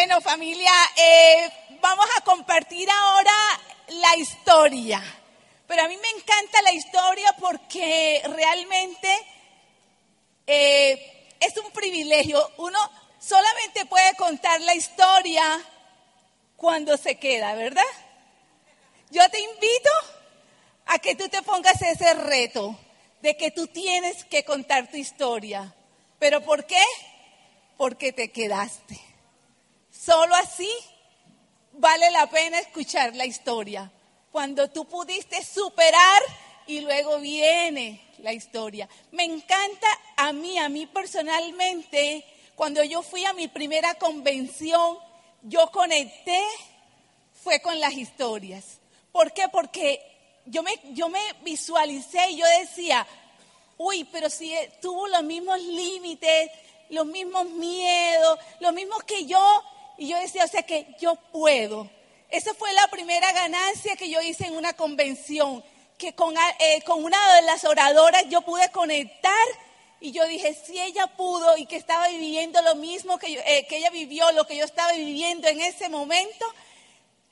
Bueno, familia, eh, vamos a compartir ahora la historia. Pero a mí me encanta la historia porque realmente eh, es un privilegio. Uno solamente puede contar la historia cuando se queda, ¿verdad? Yo te invito a que tú te pongas ese reto de que tú tienes que contar tu historia. ¿Pero por qué? Porque te quedaste. Solo así vale la pena escuchar la historia. Cuando tú pudiste superar y luego viene la historia. Me encanta a mí, a mí personalmente, cuando yo fui a mi primera convención, yo conecté, fue con las historias. ¿Por qué? Porque yo me, yo me visualicé y yo decía, uy, pero si tuvo los mismos límites, los mismos miedos, los mismos que yo, y yo decía, o sea que yo puedo. Esa fue la primera ganancia que yo hice en una convención, que con, eh, con una de las oradoras yo pude conectar y yo dije, si ella pudo y que estaba viviendo lo mismo que, eh, que ella vivió, lo que yo estaba viviendo en ese momento,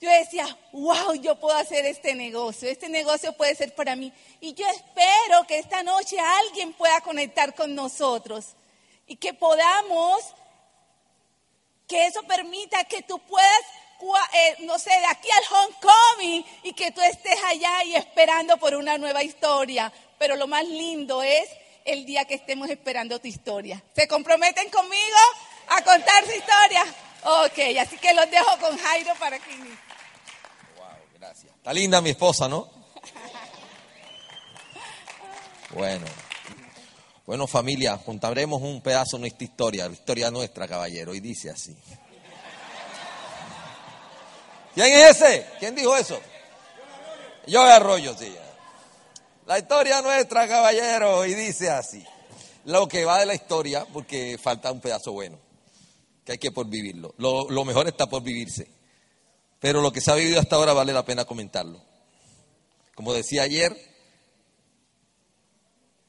yo decía, wow, yo puedo hacer este negocio, este negocio puede ser para mí. Y yo espero que esta noche alguien pueda conectar con nosotros y que podamos que eso permita que tú puedas, eh, no sé, de aquí al homecoming y que tú estés allá y esperando por una nueva historia. Pero lo más lindo es el día que estemos esperando tu historia. ¿Se comprometen conmigo a contar su historia? Ok, así que los dejo con Jairo para que Wow, gracias. Está linda mi esposa, ¿no? Bueno. Bueno, familia, contaremos un pedazo de nuestra historia, la historia nuestra, caballero, y dice así. ¿Quién es ese? ¿Quién dijo eso? Yo Arroyo, sí. La historia nuestra, caballero, y dice así. Lo que va de la historia, porque falta un pedazo bueno, que hay que por vivirlo. Lo, lo mejor está por vivirse. Pero lo que se ha vivido hasta ahora vale la pena comentarlo. Como decía ayer,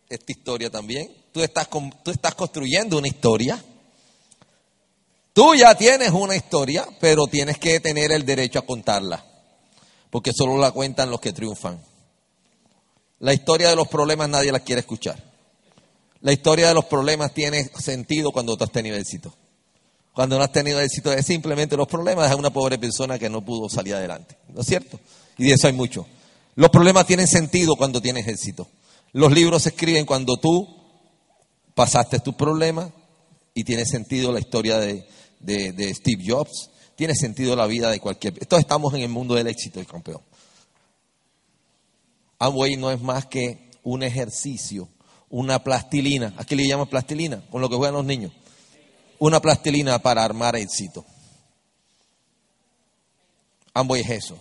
esta historia también. Tú estás, tú estás construyendo una historia. Tú ya tienes una historia, pero tienes que tener el derecho a contarla. Porque solo la cuentan los que triunfan. La historia de los problemas nadie la quiere escuchar. La historia de los problemas tiene sentido cuando tú has tenido éxito. Cuando no has tenido éxito es simplemente los problemas de una pobre persona que no pudo salir adelante. ¿No es cierto? Y de eso hay mucho. Los problemas tienen sentido cuando tienes éxito. Los libros se escriben cuando tú pasaste tus problemas y tiene sentido la historia de, Steve Jobs, tiene sentido la vida de cualquier... Todos estamos en el mundo del éxito, el campeón. Amway no es más que un ejercicio, una plastilina. ¿A qué le llaman plastilina? Con lo que juegan los niños. Una plastilina para armar éxito. Amway es eso.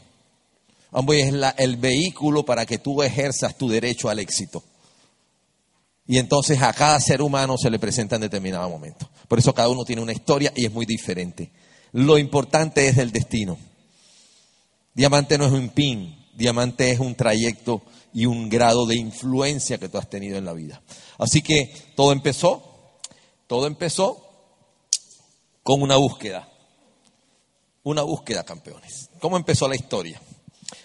Amway es el vehículo para que tú ejerzas tu derecho al éxito. Y entonces a cada ser humano se le presenta en determinado momento. Por eso cada uno tiene una historia y es muy diferente. Lo importante es el destino. Diamante no es un pin, diamante es un trayecto y un grado de influencia que tú has tenido en la vida. Así que todo empezó, todo empezó con una búsqueda. Una búsqueda, campeones. ¿Cómo empezó la historia?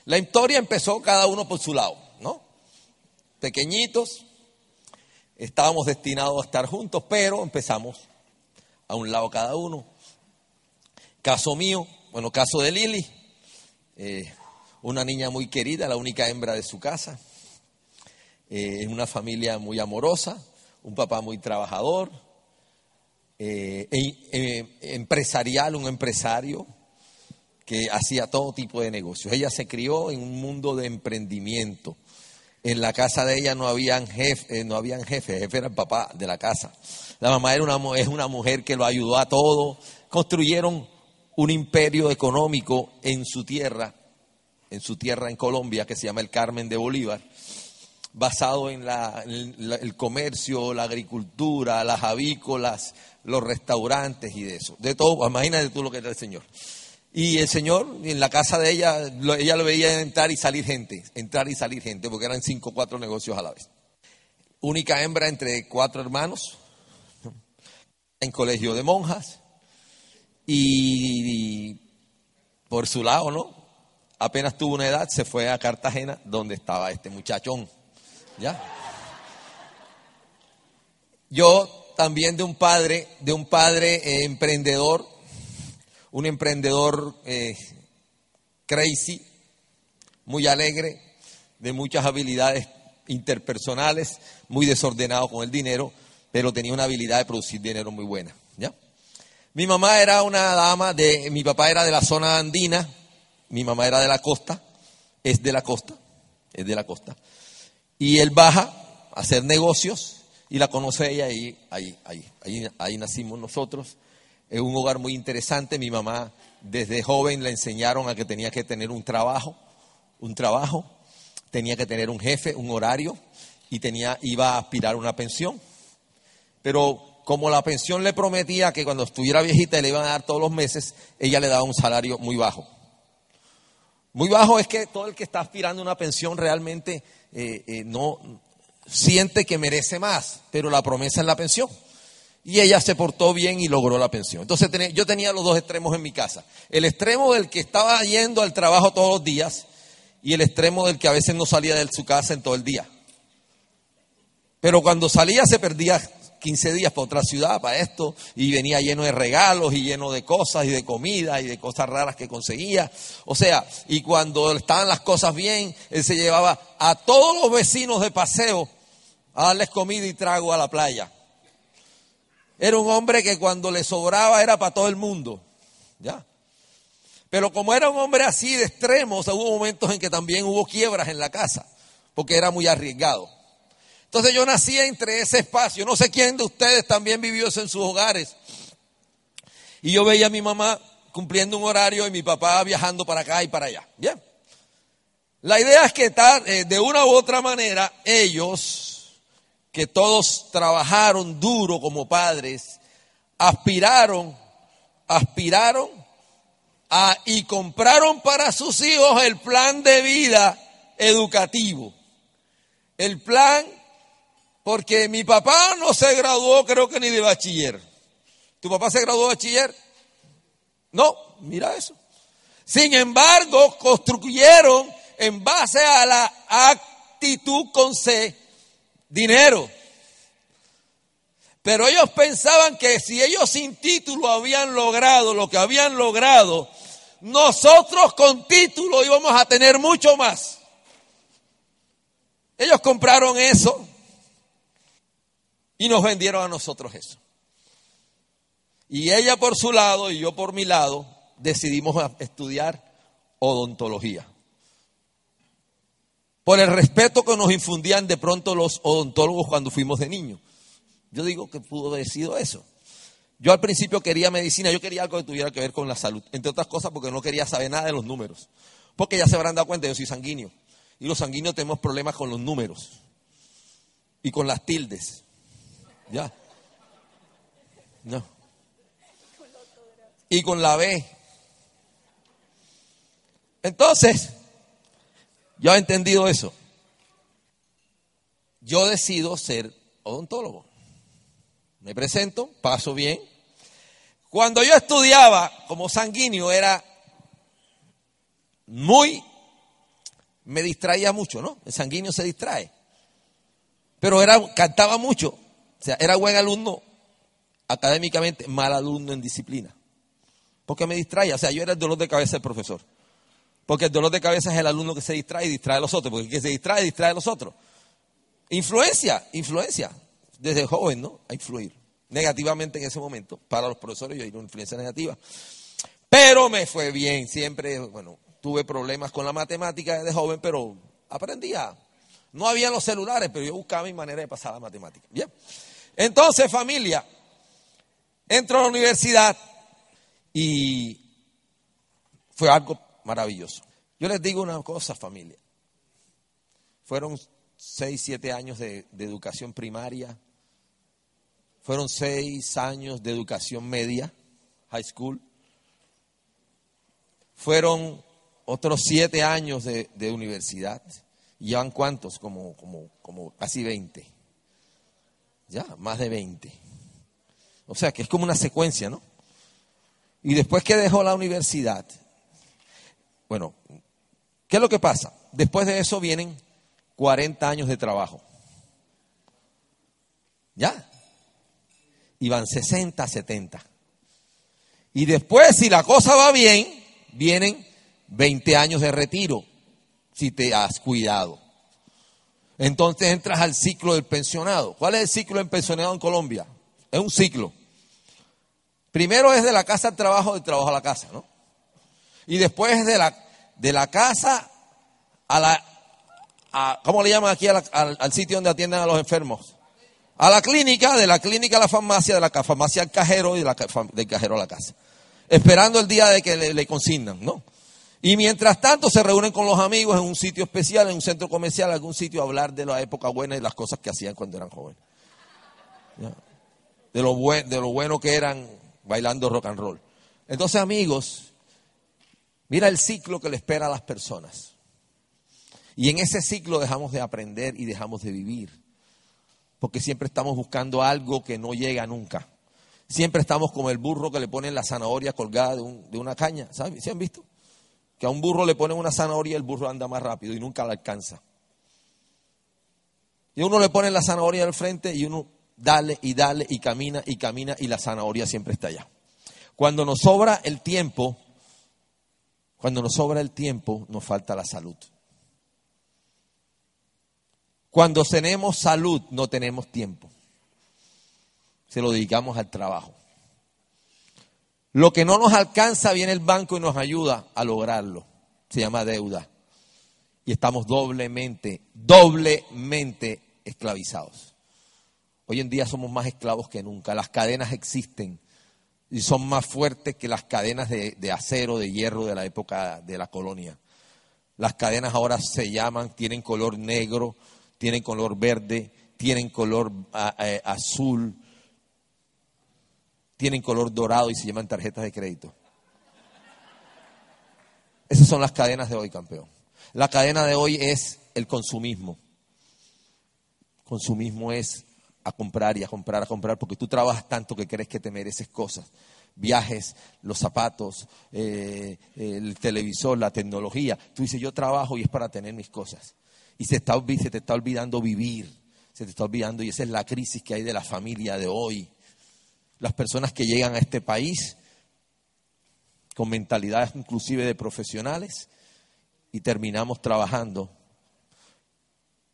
La historia empezó cada uno por su lado, ¿no? Pequeñitos, estábamos destinados a estar juntos, pero empezamos a un lado cada uno. Caso mío, bueno, caso de Lili, eh, una niña muy querida, la única hembra de su casa, eh, en una familia muy amorosa, un papá muy trabajador, eh, e, empresarial, un empresario, que hacía todo tipo de negocios. Ella se crió en un mundo de emprendimiento. En la casa de ella no habían jefe, eh, no habían jefe, jefe era el papá de la casa. La mamá era una, es una mujer que lo ayudó a todo. Construyeron un imperio económico en su tierra, en su tierra en Colombia, que se llama el Carmen de Bolívar, basado en, el comercio, la agricultura, las avícolas, los restaurantes y de eso. De todo, imagínate tú lo que era el Señor. Y el Señor, en la casa de ella, ella lo veía entrar y salir gente, entrar y salir gente, porque eran cinco o cuatro negocios a la vez. Única hembra entre cuatro hermanos, en colegio de monjas, y por su lado, ¿no? Apenas tuvo una edad, se fue a Cartagena, donde estaba este muchachón. ¿Ya? Yo también de un padre, de un padre eh, emprendedor, un emprendedor eh, crazy, muy alegre, de muchas habilidades interpersonales, muy desordenado con el dinero, pero tenía una habilidad de producir dinero muy buena. ¿ya? Mi mamá era una dama de, mi papá era de la zona andina, mi mamá era de la costa, es de la costa, es de la costa. Y él baja a hacer negocios y la conoce ella y ahí, ahí, ahí, ahí nacimos nosotros. Es un hogar muy interesante. Mi mamá desde joven le enseñaron a que tenía que tener un trabajo, un trabajo, tenía que tener un jefe, un horario y tenía, iba a aspirar una pensión. Pero como la pensión le prometía que cuando estuviera viejita le iban a dar todos los meses, ella le daba un salario muy bajo. Muy bajo es que todo el que está aspirando a una pensión realmente eh, eh, no siente que merece más, pero la promesa es la pensión. Y ella se portó bien y logró la pensión. Entonces yo tenía los dos extremos en mi casa. El extremo del que estaba yendo al trabajo todos los días y el extremo del que a veces no salía de su casa en todo el día. Pero cuando salía se perdía 15 días para otra ciudad, para esto, y venía lleno de regalos y lleno de cosas y de comida y de cosas raras que conseguía. O sea, y cuando estaban las cosas bien, él se llevaba a todos los vecinos de paseo a darles comida y trago a la playa. Era un hombre que cuando le sobraba era para todo el mundo. ¿Ya? Pero como era un hombre así de extremos, hubo momentos en que también hubo quiebras en la casa, porque era muy arriesgado. Entonces yo nací entre ese espacio. No sé quién de ustedes también vivió eso en sus hogares. Y yo veía a mi mamá cumpliendo un horario y mi papá viajando para acá y para allá. Bien. La idea es que eh, de una u otra manera ellos, que todos trabajaron duro como padres, aspiraron, aspiraron a, y compraron para sus hijos el plan de vida educativo. El plan porque mi papá no se graduó, creo que ni de bachiller. ¿Tu papá se graduó de bachiller? No, mira eso. Sin embargo, construyeron en base a la actitud con C dinero. Pero ellos pensaban que si ellos sin título habían logrado lo que habían logrado, nosotros con título íbamos a tener mucho más. Ellos compraron eso y nos vendieron a nosotros eso. Y ella por su lado y yo por mi lado decidimos estudiar odontología. Por el respeto que nos infundían de pronto los odontólogos cuando fuimos de niños. Yo digo que pudo haber sido eso. Yo al principio quería medicina, yo quería algo que tuviera que ver con la salud, entre otras cosas porque no quería saber nada de los números. Porque ya se habrán dado cuenta, yo soy sanguíneo. Y los sanguíneos tenemos problemas con los números y con las tildes. Ya. No. Y con la B. Entonces, yo he entendido eso. Yo decido ser odontólogo. Me presento, paso bien. Cuando yo estudiaba como sanguíneo era muy, me distraía mucho, ¿no? El sanguíneo se distrae. Pero era, cantaba mucho. O sea, era buen alumno académicamente, mal alumno en disciplina. Porque me distraía. O sea, yo era el dolor de cabeza del profesor. Porque el dolor de cabeza es el alumno que se distrae y distrae a los otros. Porque el que se distrae, distrae a los otros. Influencia, influencia. Desde joven, ¿no? A influir. Negativamente en ese momento. Para los profesores yo hay una influencia negativa. Pero me fue bien. Siempre, bueno, tuve problemas con la matemática desde joven, pero aprendía. No había los celulares, pero yo buscaba mi manera de pasar la matemática. Bien. Entonces, familia, entro a la universidad y fue algo maravilloso. Yo les digo una cosa, familia. Fueron seis, siete años de, educación primaria. Fueron seis años de educación media, high school. Fueron otros siete años de, de universidad. ¿Y llevan cuántos? Como, como, como casi 20. Ya, más de 20. O sea que es como una secuencia, ¿no? Y después que dejó la universidad, Bueno, ¿qué es lo que pasa? Después de eso vienen 40 años de trabajo. ¿Ya? Y van 60, 70. Y después, si la cosa va bien, vienen 20 años de retiro, si te has cuidado. Entonces entras al ciclo del pensionado. ¿Cuál es el ciclo del pensionado en Colombia? Es un ciclo. Primero es de la casa al trabajo, del trabajo a la casa, ¿no? Y después es de la, de la casa a la, a, ¿cómo le llaman aquí al, al, sitio donde atienden a los enfermos? A la clínica, de la clínica a la farmacia, de la farmacia al cajero y de la, del cajero a la casa. Esperando el día de que le, consignan, ¿no? Y mientras tanto se reúnen con los amigos en un sitio especial, en un centro comercial, en algún sitio a hablar de la época buena y las cosas que hacían cuando eran jóvenes. De, lo de lo bueno que eran bailando rock and roll. Entonces, amigos, mira el ciclo que le espera a las personas. Y en ese ciclo dejamos de aprender y dejamos de vivir. Porque siempre estamos buscando algo que no llega nunca. Siempre estamos como el burro que le ponen la zanahoria colgada de, una caña. ¿Saben? ¿Se han visto? que a un burro le ponen una zanahoria y el burro anda más rápido y nunca la alcanza. Y uno le pone la zanahoria al frente y uno dale y dale y camina y camina y la zanahoria siempre está allá. Cuando nos sobra el tiempo, cuando nos sobra el tiempo, nos falta la salud. Cuando tenemos salud, no tenemos tiempo. Se lo dedicamos al trabajo. Lo que no nos alcanza viene el banco y nos ayuda a lograrlo. Se llama deuda. Y estamos doblemente, doblemente esclavizados. Hoy en día somos más esclavos que nunca. Las cadenas existen y son más fuertes que las cadenas de, acero, de hierro de la época de la colonia. Las cadenas ahora se llaman, tienen color negro, tienen color verde, tienen color azul, tienen color dorado y se llaman tarjetas de crédito. Esas son las cadenas de hoy, campeón. La cadena de hoy es el consumismo. Consumismo es a comprar y a comprar, a comprar, porque tú trabajas tanto que crees que te mereces cosas. Viajes, los zapatos, eh, el televisor, la tecnología. Tú dices, yo trabajo y es para tener mis cosas. Y se, está, se te está olvidando vivir, se te está olvidando, y esa es la crisis que hay de la familia de hoy las personas que llegan a este país con mentalidades inclusive de profesionales y terminamos trabajando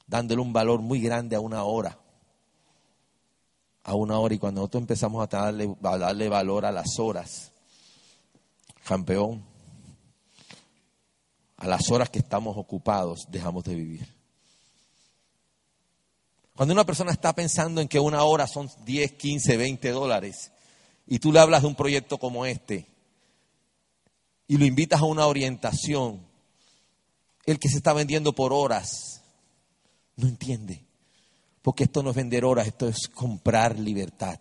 dándole un valor muy grande a una hora. A una hora y cuando nosotros empezamos a darle, darle valor a las horas, campeón, a las horas que estamos ocupados, dejamos de vivir. Cuando una persona está pensando en que una hora son 10, 15, 20 dólares y tú le hablas de un proyecto como este y lo invitas a una orientación, el que se está vendiendo por horas no entiende. Porque esto no es vender horas, esto es comprar libertad.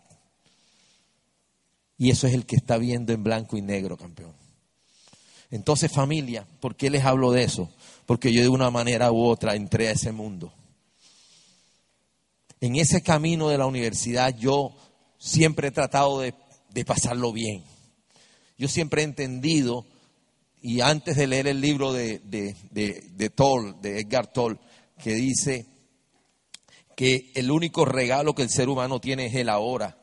Y eso es el que está viendo en blanco y negro, campeón. Entonces, familia, ¿por qué les hablo de eso? Porque yo de una manera u otra entré a ese mundo en ese camino de la universidad yo siempre he tratado de, pasarlo bien. Yo siempre he entendido, y antes de leer el libro de, de, Toll, de Edgar Toll, que dice que el único regalo que el ser humano tiene es el ahora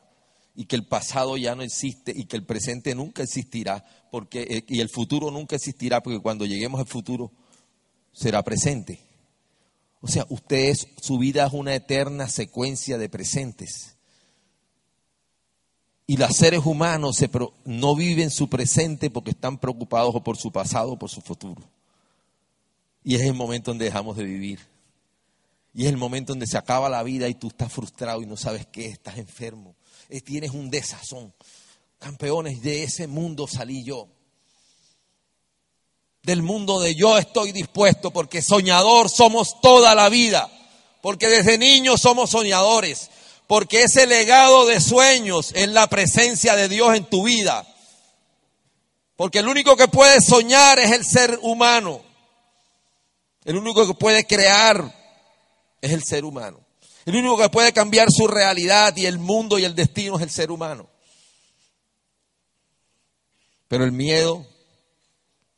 y que el pasado ya no existe y que el presente nunca existirá porque eh, y el futuro nunca existirá porque cuando lleguemos al futuro será presente. O sea, usted su vida es una eterna secuencia de presentes. Y los seres humanos no viven su presente porque están preocupados o por su pasado o por su futuro. Y es el momento donde dejamos de vivir. Y es el momento donde se acaba la vida y tú estás frustrado y no sabes qué, estás enfermo. Eh, tienes un desazón. Campeones, de ese mundo salí yo. Del mundo de yo estoy dispuesto, porque soñador somos toda la vida, porque desde niños somos soñadores, porque ese legado de sueños es la presencia de Dios en tu vida, porque el único que puede soñar es el ser humano, el único que puede crear es el ser humano, el único que puede cambiar su realidad y el mundo y el destino es el ser humano. Pero el miedo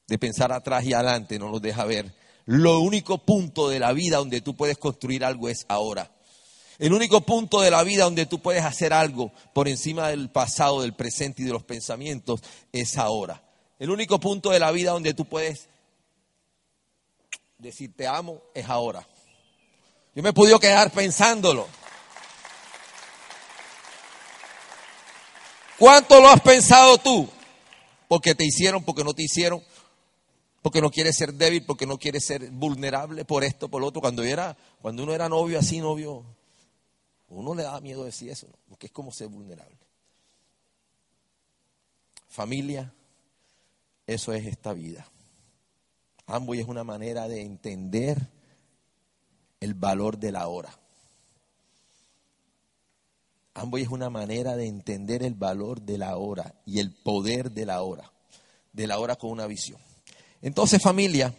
de pensar atrás y adelante no nos deja ver. Lo único punto de la vida donde tú puedes construir algo es ahora. El único punto de la vida donde tú puedes hacer algo por encima del pasado, del presente y de los pensamientos es ahora. El único punto de la vida donde tú puedes decir te amo es ahora. Yo me podido quedar pensándolo. ¿Cuánto lo has pensado tú? Porque te hicieron, porque no te hicieron, porque no quieres ser débil, porque no quieres ser vulnerable por esto, por lo otro. Cuando, era, cuando uno era novio, así novio, uno le da miedo decir eso, porque es como ser vulnerable. Familia, eso es esta vida. Amboy es una manera de entender el valor de la hora. Amboy es una manera de entender el valor de la hora y el poder de la hora, de la hora con una visión. Entonces, familia,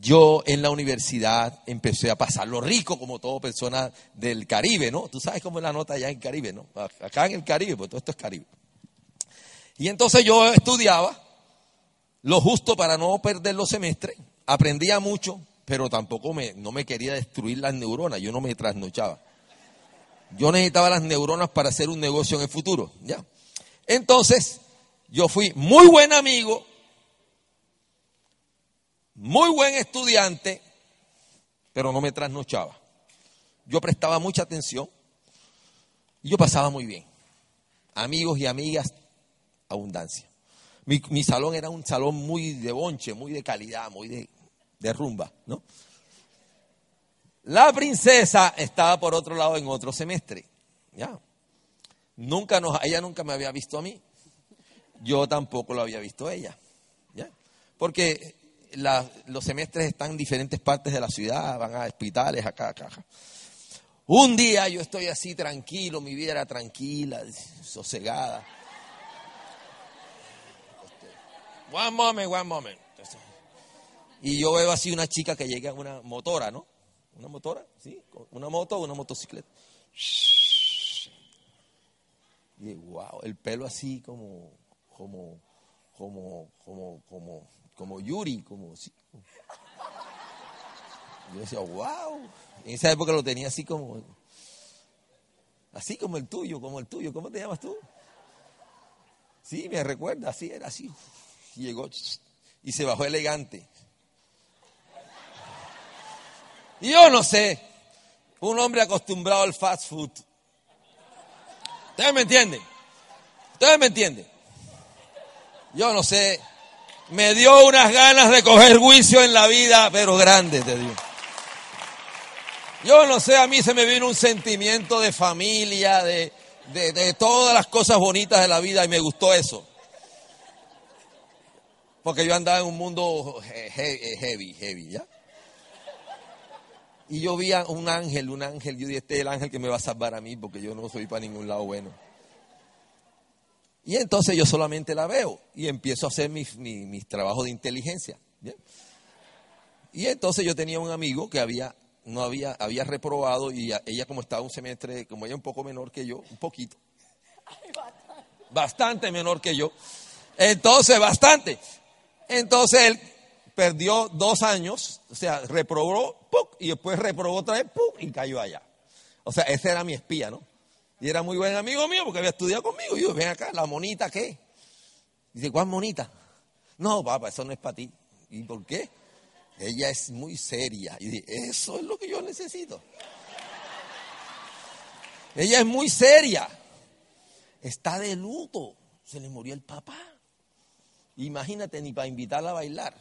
yo en la universidad empecé a pasar lo rico como toda persona del Caribe, ¿no? Tú sabes cómo es la nota allá en Caribe, ¿no? Acá en el Caribe, pues todo esto es Caribe. Y entonces yo estudiaba lo justo para no perder los semestres, aprendía mucho, pero tampoco me, no me quería destruir las neuronas, yo no me trasnochaba. Yo necesitaba las neuronas para hacer un negocio en el futuro, ¿ya? Entonces, yo fui muy buen amigo, muy buen estudiante, pero no me trasnochaba. Yo prestaba mucha atención y yo pasaba muy bien. Amigos y amigas, abundancia. Mi, mi salón era un salón muy de bonche, muy de calidad, muy de, de rumba, ¿no? La princesa estaba por otro lado en otro semestre. Ya. Nunca nos, ella nunca me había visto a mí. Yo tampoco lo había visto a ella. ¿ya? Porque los semestres están en diferentes partes de la ciudad, van a hospitales, acá, acá, acá. Un día yo estoy así tranquilo, mi vida era tranquila, sosegada. One moment, one moment. Y yo veo así una chica que llega una motora, ¿no? Una motora, ¿sí? Una moto una motocicleta. Y wow, el pelo así como, como, como, como, como, como Yuri, como así. Yo decía, wow. En esa época lo tenía así como, así como el tuyo, como el tuyo. ¿Cómo te llamas tú? Sí, me recuerda, así era así. llegó y se bajó elegante. Yo no sé, un hombre acostumbrado al fast food. ¿Ustedes me entienden? ¿Ustedes me entienden? Yo no sé, me dio unas ganas de coger juicio en la vida, pero grande te digo. Yo no sé, a mí se me vino un sentimiento de familia, de, de, de todas las cosas bonitas de la vida y me gustó eso. Porque yo andaba en un mundo heavy, heavy, ¿ya? Y yo vi a un ángel, un ángel, yo dije, este es el ángel que me va a salvar a mí porque yo no soy para ningún lado bueno. Y entonces yo solamente la veo y empiezo a hacer mis, trabajos de inteligencia. Y entonces yo tenía un amigo que había, no había, había reprobado y ella como estaba un semestre, como ella un poco menor que yo, un poquito. Bastante menor que yo. Entonces, bastante. Entonces él perdió dos años, o sea, reprobó, y después reprobó otra vez, y cayó allá. O sea, ese era mi espía, ¿no? Y era muy buen amigo mío porque había estudiado conmigo. Y yo, ven acá, ¿la monita qué? Dice, ¿cuál monita? No, papá, eso no es para ti. ¿Y por qué? Ella es muy seria. Y dije, eso es lo que yo necesito. Ella es muy seria. Está de luto. Se le murió el papá. Imagínate, ni para invitarla a bailar.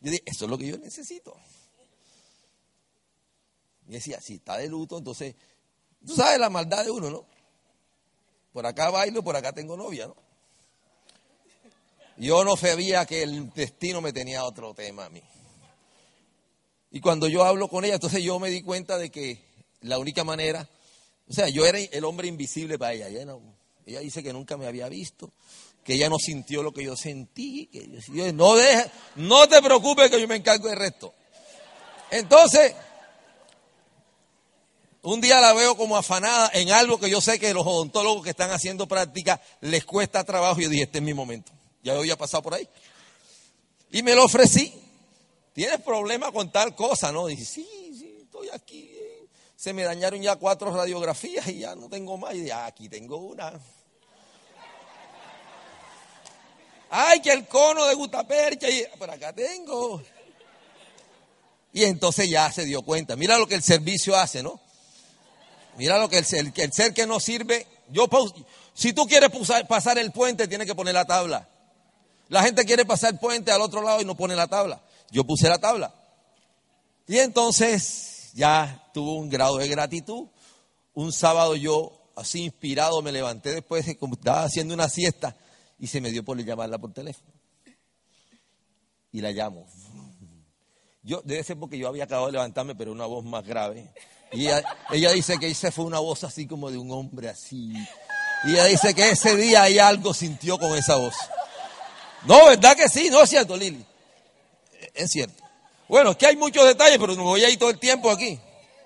Yo dije, eso es lo que yo necesito. Y decía, si está de luto, entonces, tú sabes la maldad de uno, ¿no? Por acá bailo, por acá tengo novia, ¿no? Yo no sabía que el destino me tenía otro tema a mí. Y cuando yo hablo con ella, entonces yo me di cuenta de que la única manera, o sea, yo era el hombre invisible para ella. Ella, ella dice que nunca me había visto, que ella no sintió lo que yo sentí, que yo, no, deja, no te preocupes que yo me encargo del resto. Entonces, un día la veo como afanada en algo que yo sé que los odontólogos que están haciendo práctica les cuesta trabajo y yo dije, este es mi momento. Ya había pasado por ahí. Y me lo ofrecí. ¿Tienes problema con tal cosa? No, dije, sí, sí, estoy aquí. Se me dañaron ya cuatro radiografías y ya no tengo más. Y dije, ah, aquí tengo una. Ay, que el cono de gutapercha. Y, por acá tengo. Y entonces ya se dio cuenta. Mira lo que el servicio hace, ¿no? Mira lo que el, ser que no sirve. Yo, si tú quieres pasar el puente, tienes que poner la tabla. La gente quiere pasar el puente al otro lado y no pone la tabla. Yo puse la tabla. Y entonces ya tuvo un grado de gratitud. Un sábado yo, así inspirado, me levanté después de como estaba haciendo una siesta y se me dio por llamarla por teléfono. Y la llamo. Yo, debe ser porque yo había acabado de levantarme, pero una voz más grave. Y ella, dice que ese fue una voz así como de un hombre así. Y ella dice que ese día ella algo sintió con esa voz. No, ¿verdad que sí? No es cierto, Lili. Es cierto. Bueno, es que hay muchos detalles, pero no voy a ir todo el tiempo aquí.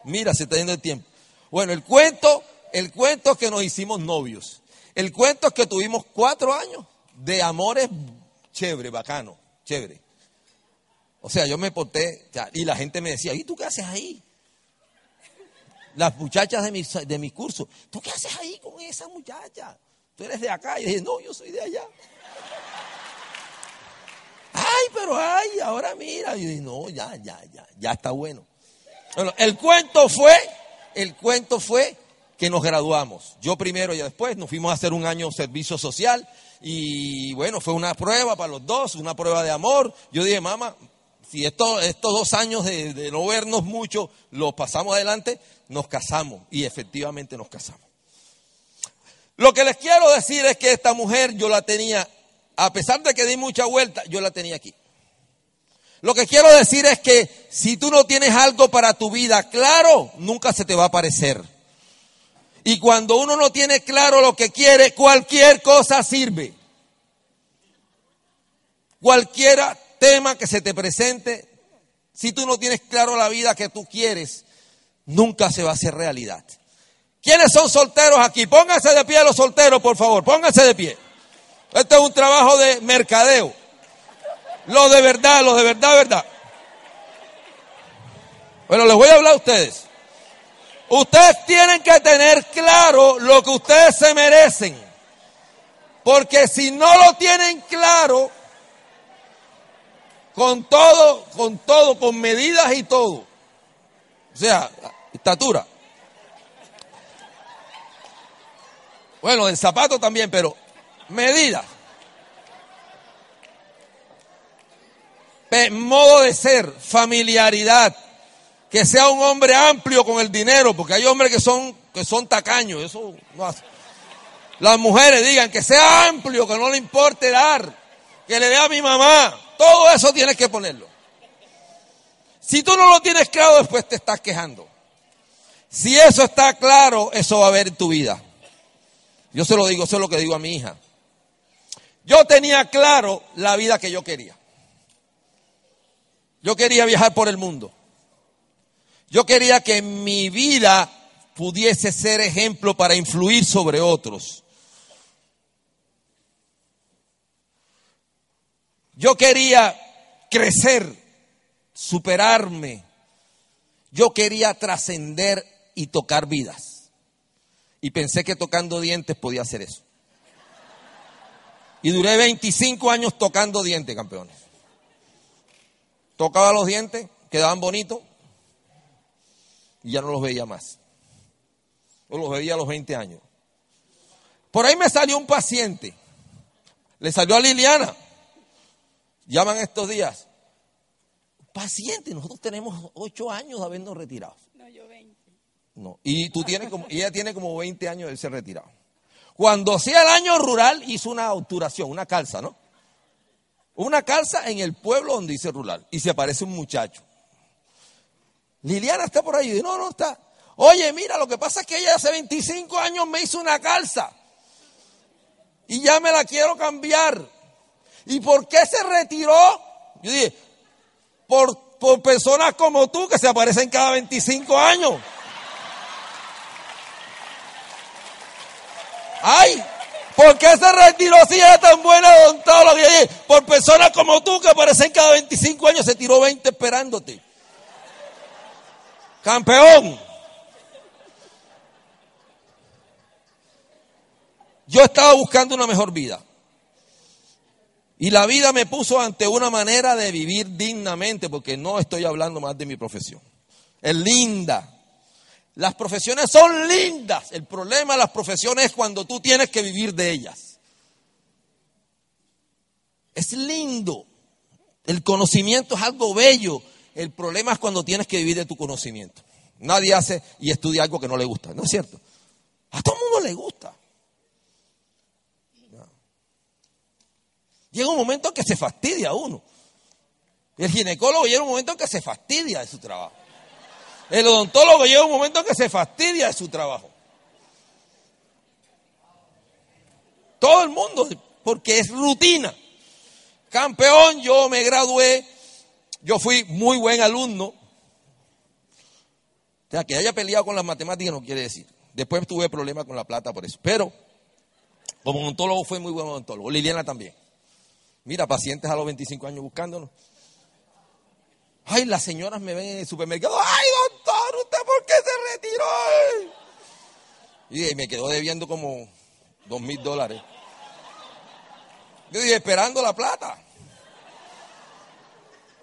Mira, se está yendo el tiempo. Bueno, el cuento, el cuento es que nos hicimos novios. El cuento es que tuvimos cuatro años de amores chévere, bacano, chévere. O sea, yo me porté, y la gente me decía, ¿y tú qué haces ahí? Las muchachas de mi, de mi curso, ¿tú qué haces ahí con esa muchacha? Tú eres de acá. Y dije, no, yo soy de allá. Ay, pero ay, ahora mira. Y dije, no, ya, ya, ya, ya está bueno. Bueno, el cuento fue, el cuento fue que nos graduamos. Yo primero y después nos fuimos a hacer un año servicio social y bueno, fue una prueba para los dos, una prueba de amor. Yo dije, mamá, si estos dos años de, no vernos mucho los pasamos adelante, nos casamos y efectivamente nos casamos. Lo que les quiero decir es que esta mujer yo la tenía, a pesar de que di mucha vuelta, yo la tenía aquí. Lo que quiero decir es que si tú no tienes algo para tu vida claro, nunca se te va a aparecer. Y cuando uno no tiene claro lo que quiere, cualquier cosa sirve. Cualquiera tema que se te presente, si tú no tienes claro la vida que tú quieres, nunca se va a hacer realidad. ¿Quiénes son solteros aquí? Pónganse de pie los solteros, por favor, pónganse de pie. Este es un trabajo de mercadeo. Lo de verdad, lo de verdad, verdad. Bueno, les voy a hablar a ustedes. Ustedes tienen que tener claro lo que ustedes se merecen. Porque si no lo tienen claro, con todo, con todo, con medidas y todo. O sea, estatura. Bueno, el zapato también, pero medidas. Modo de ser, familiaridad. Que sea un hombre amplio con el dinero, porque hay hombres que son, que son tacaños, eso no hace. Las mujeres digan que sea amplio, que no le importe dar, que le dé a mi mamá, todo eso tienes que ponerlo. Si tú no lo tienes claro, después te estás quejando. Si eso está claro, eso va a haber en tu vida. Yo se lo digo, eso es lo que digo a mi hija. Yo tenía claro la vida que yo quería. Yo quería viajar por el mundo. Yo quería que mi vida pudiese ser ejemplo para influir sobre otros. Yo quería crecer, superarme. Yo quería trascender y tocar vidas. Y pensé que tocando dientes podía hacer eso. Y duré 25 años tocando dientes, campeones. Tocaba los dientes, quedaban bonitos y ya no los veía más. O los veía a los 20 años. Por ahí me salió un paciente. Le salió a Liliana llaman estos días. Paciente, nosotros tenemos ocho años de habernos retirado. No, yo 20. No, y tú tienes como, ella tiene como 20 años de ser retirado. Cuando hacía el año rural, hizo una obturación, una calza, ¿no? Una calza en el pueblo donde dice rural. Y se aparece un muchacho. Liliana está por ahí. No, no está. Oye, mira, lo que pasa es que ella hace 25 años me hizo una calza. Y ya me la quiero cambiar. ¿Y por qué se retiró? Yo dije, por, por personas como tú que se aparecen cada 25 años. Ay, ¿por qué se retiró si era tan buena odontóloga? Por personas como tú que aparecen cada 25 años, se tiró 20 esperándote. Campeón. Yo estaba buscando una mejor vida. Y la vida me puso ante una manera de vivir dignamente, porque no estoy hablando más de mi profesión. Es linda. Las profesiones son lindas. El problema de las profesiones es cuando tú tienes que vivir de ellas. Es lindo. El conocimiento es algo bello. El problema es cuando tienes que vivir de tu conocimiento. Nadie hace y estudia algo que no le gusta. ¿No es cierto? A todo el mundo le gusta. Llega un momento en que se fastidia uno. El ginecólogo llega un momento en que se fastidia de su trabajo. El odontólogo llega un momento en que se fastidia de su trabajo. Todo el mundo, porque es rutina. Campeón, yo me gradué, yo fui muy buen alumno. O sea, que haya peleado con las matemáticas no quiere decir. Después tuve problemas con la plata por eso. Pero, como odontólogo fue muy buen odontólogo. Liliana también. Mira, pacientes a los 25 años buscándonos. Ay, las señoras me ven en el supermercado. Ay, ¿usted por qué se retiró? Y me quedó debiendo como dos mil dólares. Yo dije, esperando la plata.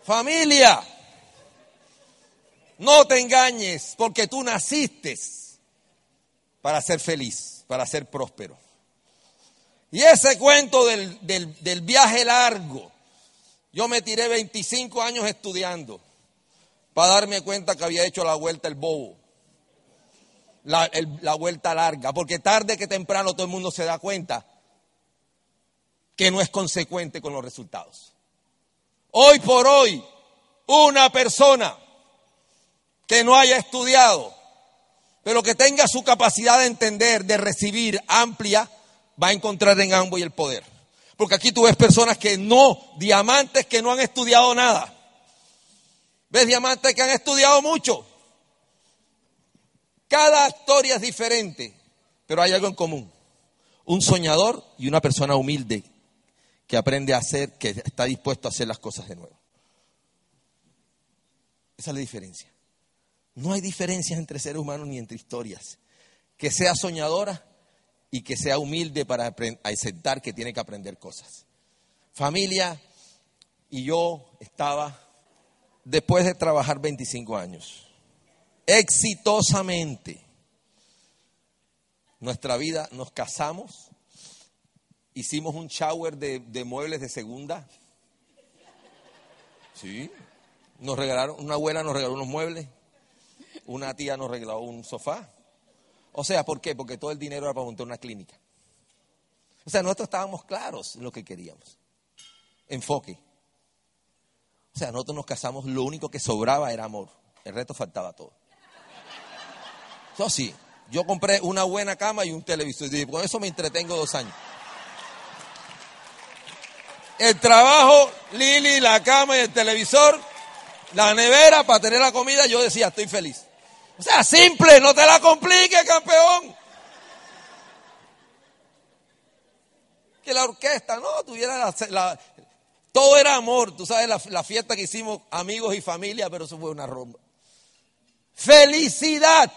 Familia, no te engañes porque tú naciste para ser feliz, para ser próspero. Y ese cuento del, del, viaje largo, yo me tiré 25 años estudiando para darme cuenta que había hecho la vuelta el bobo. La, vuelta larga, porque tarde que temprano todo el mundo se da cuenta que no es consecuente con los resultados. Hoy por hoy, una persona que no haya estudiado, pero que tenga su capacidad de entender, de recibir amplia, va a encontrar en ambos el poder. Porque aquí tú ves personas que no, diamantes que no han estudiado nada. Ves diamantes que han estudiado mucho. Cada historia es diferente, pero hay algo en común. Un soñador y una persona humilde que aprende a hacer, que está dispuesto a hacer las cosas de nuevo. Esa es la diferencia. No hay diferencias entre seres humanos ni entre historias. Que sea soñadora y que sea humilde para aceptar que tiene que aprender cosas. Familia, y yo estaba, después de trabajar 25 años, exitosamente, nuestra vida, nos casamos, hicimos un shower de, muebles de segunda. Sí, nos regalaron, una abuela nos regaló unos muebles, una tía nos regaló un sofá. O sea, ¿por qué? Porque todo el dinero era para montar una clínica. O sea, nosotros estábamos claros en lo que queríamos. Enfoque. O sea, nosotros nos casamos, lo único que sobraba era amor. El resto faltaba todo. Eso sí, yo compré una buena cama y un televisor. Y con eso me entretengo dos años. El trabajo, Lili, la cama y el televisor, la nevera para tener la comida, yo decía, estoy feliz. O sea, simple, no te la compliques, campeón. Que la orquesta, no, tuviera la, todo era amor, tú sabes la, fiesta que hicimos amigos y familia, pero eso fue una romba. Felicidad.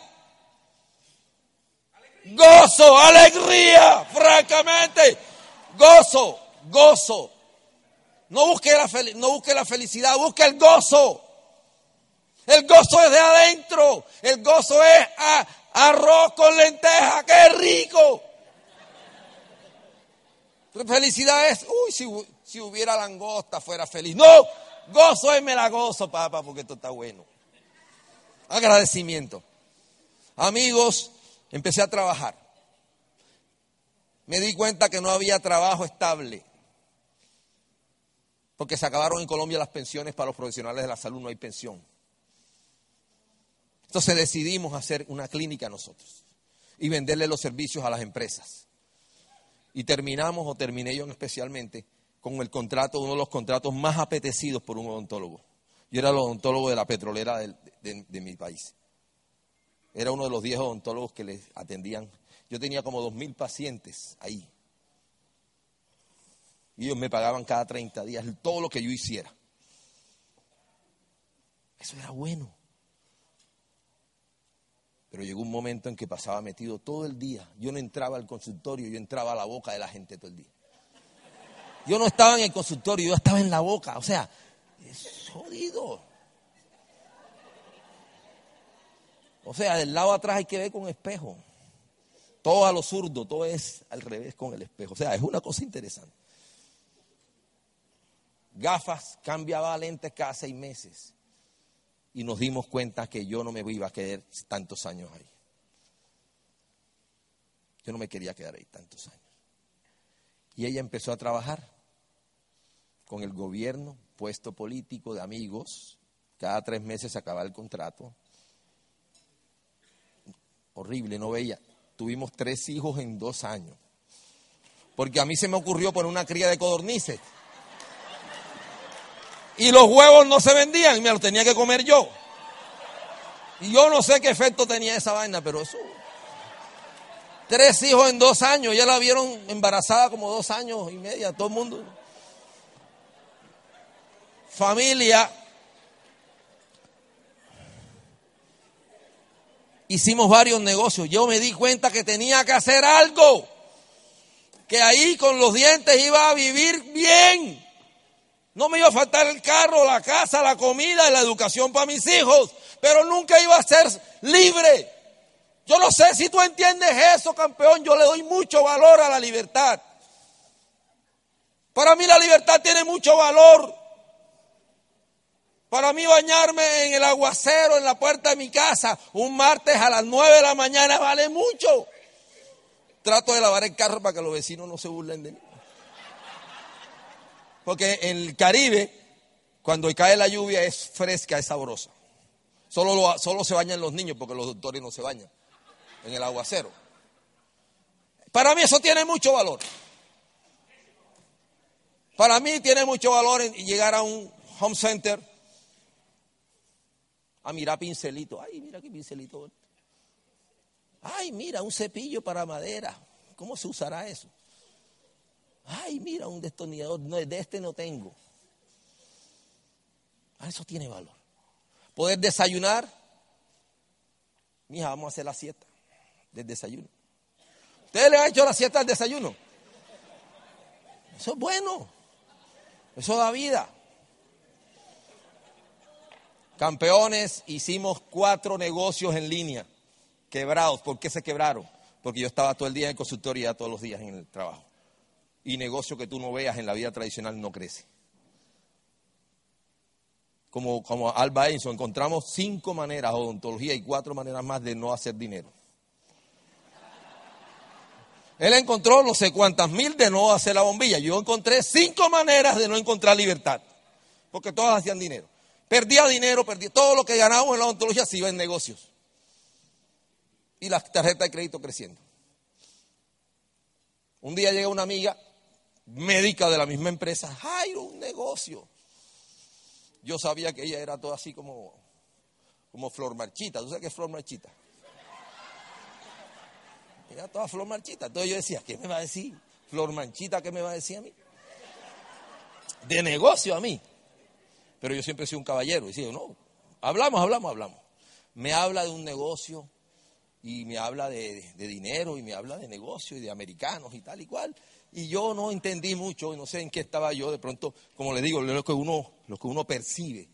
Gozo, alegría, francamente. Gozo, gozo. No busque la, no busque la felicidad, busque el gozo. El gozo es de adentro. El gozo es arroz con lenteja. ¡Qué rico! Felicidad es, uy, si, si, hubiera langosta fuera feliz. No, gozo es me la gozo, papá, porque esto está bueno. Agradecimiento. Amigos, empecé a trabajar. Me di cuenta que no había trabajo estable. Porque se acabaron en Colombia las pensiones para los profesionales de la salud, no hay pensión. Entonces decidimos hacer una clínica nosotros y venderle los servicios a las empresas. Y terminamos, o terminé yo especialmente, con el contrato, uno de los contratos más apetecidos por un odontólogo. Yo era el odontólogo de la petrolera de, mi país. Era uno de los diez odontólogos que les atendían. Yo tenía como dos mil pacientes ahí. Y ellos me pagaban cada 30 días todo lo que yo hiciera. Eso era bueno. Pero llegó un momento en que pasaba metido todo el día. Yo no entraba al consultorio, yo entraba a la boca de la gente todo el día. Yo no estaba en el consultorio, yo estaba en la boca. O sea, es jodido. O sea, del lado atrás hay que ver con espejo. Todo a lo zurdo, todo es al revés con el espejo. O sea, es una cosa interesante. Gafas, cambiaba lentes cada seis meses. Y nos dimos cuenta que yo no me iba a quedar tantos años ahí. Yo no me quería quedar ahí tantos años. Y ella empezó a trabajar con el gobierno, puesto político de amigos. Cada tres meses acababa el contrato. Horrible, no veía. Tuvimos tres hijos en dos años. Porque a mí se me ocurrió poner una cría de codornices. Y los huevos no se vendían y me los tenía que comer yo. Y yo no sé qué efecto tenía esa vaina, pero eso. Tres hijos en dos años, ya la vieron embarazada como dos años y media, todo el mundo. Familia. Hicimos varios negocios. Yo me di cuenta que tenía que hacer algo. Que ahí con los dientes iba a vivir bien. No me iba a faltar el carro, la casa, la comida y la educación para mis hijos, pero nunca iba a ser libre. Yo no sé si tú entiendes eso, campeón. Yo le doy mucho valor a la libertad. Para mí la libertad tiene mucho valor. Para mí bañarme en el aguacero en la puerta de mi casa un martes a las nueve de la mañana vale mucho. Trato de lavar el carro para que los vecinos no se burlen de mí. Porque en el Caribe, cuando cae la lluvia, es fresca, es sabrosa. Solo, solo se bañan los niños porque los doctores no se bañan en el aguacero. Para mí eso tiene mucho valor. Para mí tiene mucho valor llegar a un home center a pincelito. Ay, mira qué pincelito. Ay, mira, un cepillo para madera. ¿Cómo se usará eso? Ay, mira, un destornillador. No, de este no tengo. Ah, eso tiene valor. Poder desayunar. Mija, vamos a hacer la siesta del desayuno. ¿Ustedes le han hecho la siesta al desayuno? Eso es bueno. Eso da vida. Campeones, hicimos cuatro negocios en línea, quebrados. ¿Por qué se quebraron? Porque yo estaba todo el día en consultoría, todos los días en el trabajo y negocio que tú no veas en la vida tradicional no crece. Como, como Alba Enzo, encontramos cinco maneras, odontología y cuatro maneras más de no hacer dinero. Él encontró no sé cuántas mil de no hacer la bombilla. Yo encontré cinco maneras de no encontrar libertad. Porque todas hacían dinero. Perdía dinero, perdía. Todo lo que ganábamos en la odontología se iba en negocios. Y las tarjetas de crédito creciendo. Un día llega una amiga médica de la misma empresa, Jairo, un negocio. Yo sabía que ella era toda así como, como flor marchita. ¿Tú sabes qué es flor marchita? Era toda flor marchita. Entonces yo decía, ¿qué me va a decir? Flor marchita, ¿qué me va a decir a mí? De negocio a mí. Pero yo siempre he sido un caballero. Y decía, no, hablamos, hablamos, hablamos. Me habla de un negocio y me habla de, dinero y me habla de negocio y de americanos y tal y cual y yo no entendí mucho, no sé en qué estaba yo, de pronto, como le digo, lo que uno, lo que uno percibe.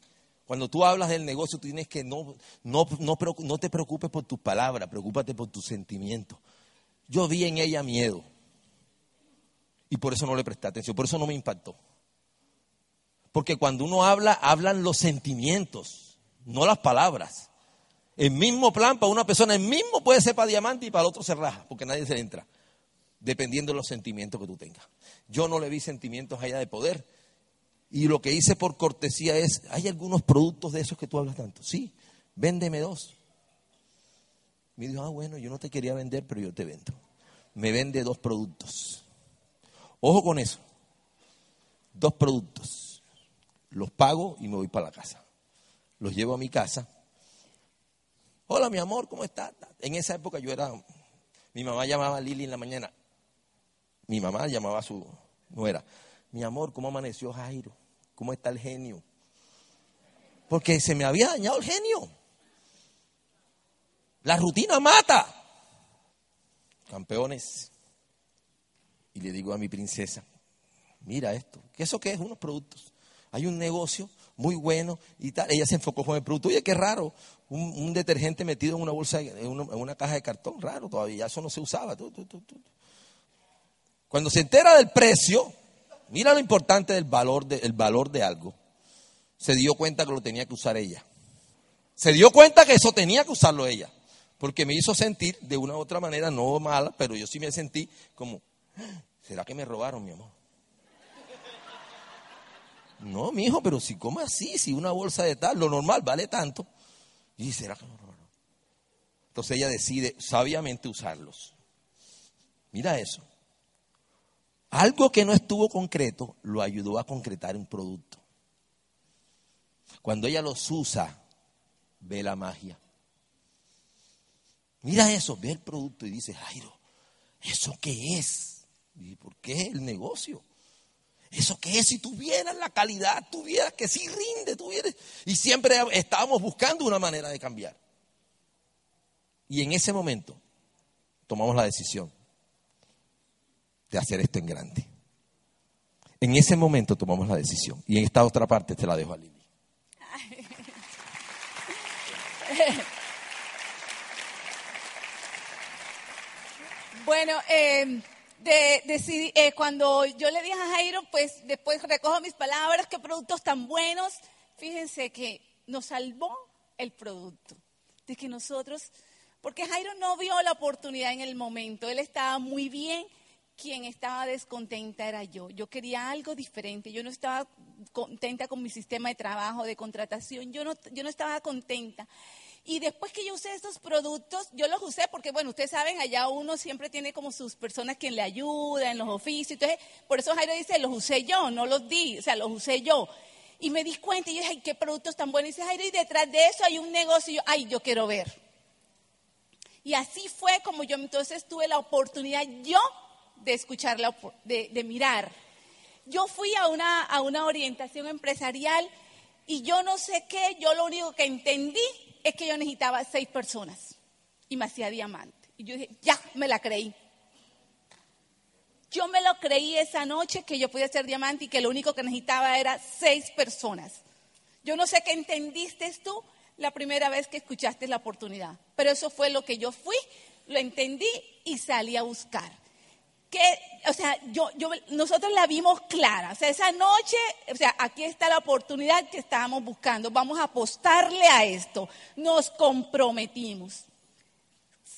Cuando tú hablas del negocio, tú tienes que no, no, no, no te preocupes por tus palabras, preocúpate por tus sentimientos. Yo vi en ella miedo. Y por eso no le presté atención, por eso no me impactó. Porque cuando uno habla, hablan los sentimientos, no las palabras. El mismo plan para una persona, el mismo puede ser para diamante y para el otro se raja, porque nadie se entra dependiendo de los sentimientos que tú tengas. Yo no le vi sentimientos allá de poder. Y lo que hice por cortesía es, ¿hay algunos productos de esos que tú hablas tanto? Sí, véndeme dos. Me dijo, ah, bueno, yo no te quería vender, pero yo te vendo. Me vende dos productos. Ojo con eso. Dos productos. Los pago y me voy para la casa. Los llevo a mi casa. Hola, mi amor, ¿cómo estás? En esa época yo era, mi mamá llamaba a Lili en la mañana. Mi mamá llamaba a su nuera. Mi amor, ¿cómo amaneció Jairo? ¿Cómo está el genio? Porque se me había dañado el genio. La rutina mata. Campeones. Y le digo a mi princesa, mira esto, ¿qué eso qué es? Unos productos. Hay un negocio muy bueno y tal. Ella se enfocó con el producto. Oye, qué raro, un, detergente metido en una bolsa, en una, caja de cartón, raro todavía, eso no se usaba. Cuando se entera del precio, mira lo importante del valor de, valor de algo. Se dio cuenta que lo tenía que usar ella. Se dio cuenta que eso tenía que usarlo ella. Porque me hizo sentir de una u otra manera, no mala, pero yo sí me sentí como, ¿será que me robaron, mi amor? No, mi hijo, pero si, ¿cómo así? Si una bolsa de tal, lo normal vale tanto. Y ¿será que no robaron? Entonces ella decide sabiamente usarlos. Mira eso. Algo que no estuvo concreto lo ayudó a concretar un producto. Cuando ella los usa, ve la magia. Mira eso, ve el producto y dice, Jairo, ¿eso qué es? Y ¿por qué el negocio? ¿Eso qué es? Si tuvieras la calidad, tuvieras que sí rinde, tuvieras. Y siempre estábamos buscando una manera de cambiar. Y en ese momento tomamos la decisión de hacer esto en grande. En ese momento tomamos la decisión. Y en esta otra parte te la dejo a Lili. Bueno, eh, de, eh, cuando yo le dije a Jairo, pues después recojo mis palabras, qué productos tan buenos. Fíjense que nos salvó el producto. De que nosotros, porque Jairo no vio la oportunidad en el momento, él estaba muy bien, quien estaba descontenta era yo. Yo quería algo diferente, yo no estaba contenta con mi sistema de trabajo, de contratación, yo no, yo no estaba contenta. Y después que yo usé estos productos, yo los usé porque, bueno, ustedes saben, allá uno siempre tiene como sus personas que le ayudan en los oficios. Entonces, por eso Jairo dice, los usé yo, no los di, o sea, los usé yo. Y me di cuenta y yo dije, ay, qué productos tan buenos. Y dice Jairo, y detrás de eso hay un negocio. Y yo, ay, yo quiero ver. Y así fue como yo entonces tuve la oportunidad yo de escuchar, de, de mirar. Yo fui a una, a una orientación empresarial y yo no sé qué, yo lo único que entendí es que yo necesitaba seis personas y me hacía diamante. Y yo dije, ya, me la creí. Yo me lo creí esa noche que yo podía ser diamante y que lo único que necesitaba era seis personas. Yo no sé qué entendiste tú la primera vez que escuchaste la oportunidad, pero eso fue lo que yo fui, lo entendí y salí a buscar que, o sea, yo, yo, nosotros la vimos clara. O sea, esa noche, o sea, aquí está la oportunidad que estábamos buscando. Vamos a apostarle a esto. Nos comprometimos.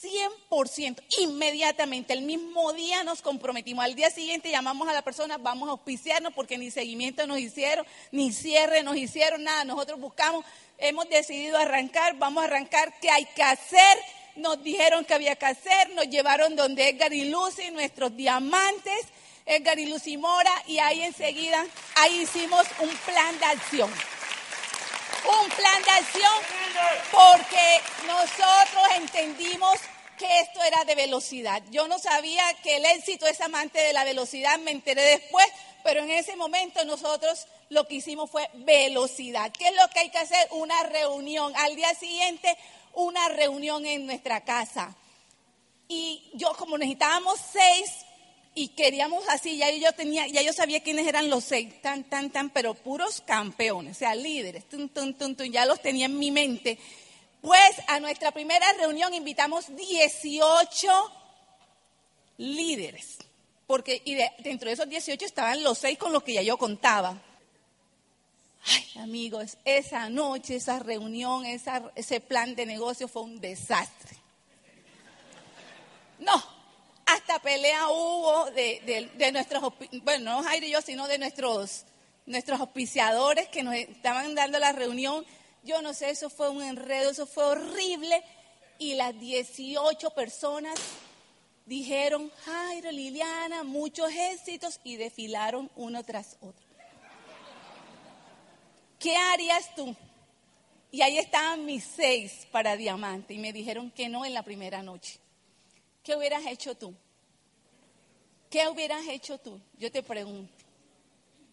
100%, inmediatamente, el mismo día nos comprometimos. Al día siguiente llamamos a la persona, vamos a auspiciarnos porque ni seguimiento nos hicieron, ni cierre nos hicieron, nada. Nosotros buscamos, hemos decidido arrancar, vamos a arrancar, ¿qué hay que hacer? Nos dijeron que había que hacer, nos llevaron donde Edgar y Lucy, nuestros diamantes, Edgar y Lucy Mora, y ahí enseguida, ahí hicimos un plan de acción. Un plan de acción porque nosotros entendimos que esto era de velocidad. Yo no sabía que el éxito es amante de la velocidad, me enteré después, pero en ese momento nosotros lo que hicimos fue velocidad. ¿Qué es lo que hay que hacer? Una reunión. Al día siguiente una reunión en nuestra casa. Y yo, como necesitábamos seis y queríamos así, ya yo tenía, ya yo sabía quiénes eran los seis, tan, tan, tan, pero puros campeones, o sea, líderes, ya los tenía en mi mente. Pues a nuestra primera reunión invitamos 18 líderes, porque y dentro de esos 18 estaban los seis con los que ya yo contaba. Ay, amigos, esa noche, esa reunión, ese plan de negocio fue un desastre. No, hasta pelea hubo de, nuestros, bueno, no Jairo y yo, sino de nuestros, nuestros auspiciadores que nos estaban dando la reunión. Yo no sé, eso fue un enredo, eso fue horrible. Y las 18 personas dijeron, Jairo, Liliana, muchos éxitos y desfilaron uno tras otro. ¿Qué harías tú? Y ahí estaban mis seis para diamante y me dijeron que no en la primera noche. ¿Qué hubieras hecho tú? ¿Qué hubieras hecho tú? Yo te pregunto.